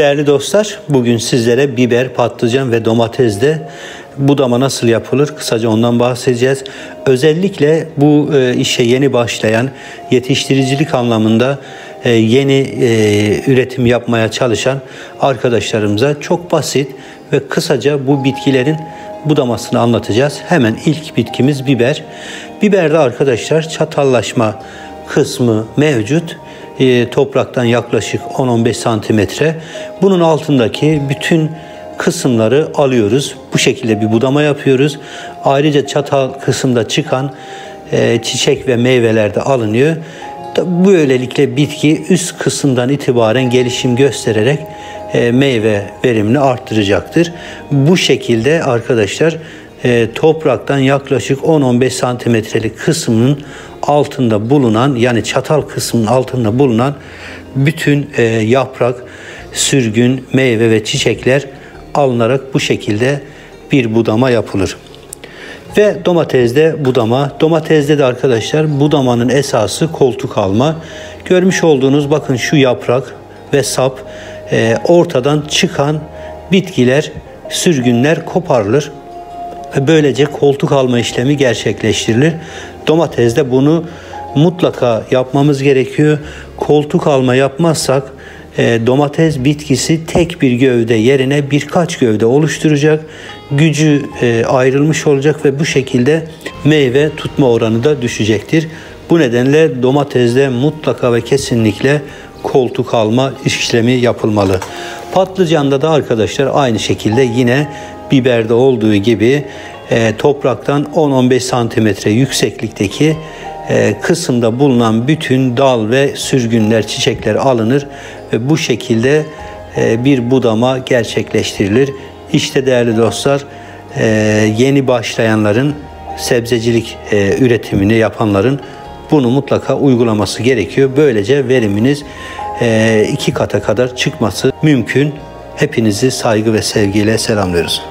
Değerli dostlar, bugün sizlere biber, patlıcan ve domatesde budama nasıl yapılır kısaca ondan bahsedeceğiz. Özellikle bu e, işe yeni başlayan, yetiştiricilik anlamında e, yeni e, üretim yapmaya çalışan arkadaşlarımıza çok basit ve kısaca bu bitkilerin budamasını anlatacağız. Hemen ilk bitkimiz biber. Biberde arkadaşlar çatallaşma kısmı mevcut. E, topraktan yaklaşık 10-15 santimetre. Bunun altındaki bütün kısımları alıyoruz. Bu şekilde bir budama yapıyoruz. Ayrıca çatal kısımda çıkan e, çiçek ve meyveler de alınıyor. Böylelikle bitki üst kısımdan itibaren gelişim göstererek e, meyve verimini arttıracaktır. Bu şekilde arkadaşlar e, topraktan yaklaşık 10-15 santimetrelik kısmının altında bulunan yani çatal kısmının altında bulunan bütün e, yaprak, sürgün, meyve ve çiçekler alınarak bu şekilde bir budama yapılır. Ve domatesde budama. Domatesde de arkadaşlar budamanın esası koltuk alma. Görmüş olduğunuz bakın şu yaprak ve sap e, ortadan çıkan bitkiler, sürgünler koparılır. Ve böylece koltuk alma işlemi gerçekleştirilir. Domatesde bunu mutlaka yapmamız gerekiyor. Koltuk alma yapmazsak e, domates bitkisi tek bir gövde yerine birkaç gövde oluşturacak. Gücü e, ayrılmış olacak ve bu şekilde meyve tutma oranı da düşecektir. Bu nedenle domatesde mutlaka ve kesinlikle koltuk alma işlemi yapılmalı. Patlıcanda da arkadaşlar aynı şekilde yine biberde olduğu gibi e, topraktan 10-15 santimetre yükseklikteki e, kısımda bulunan bütün dal ve sürgünler, çiçekler alınır ve bu şekilde e, bir budama gerçekleştirilir. İşte değerli dostlar e, yeni başlayanların sebzecilik e, üretimini yapanların bunu mutlaka uygulaması gerekiyor. Böylece veriminiz iki kata kadar çıkması mümkün. Hepinizi saygı ve sevgiyle selamlıyoruz.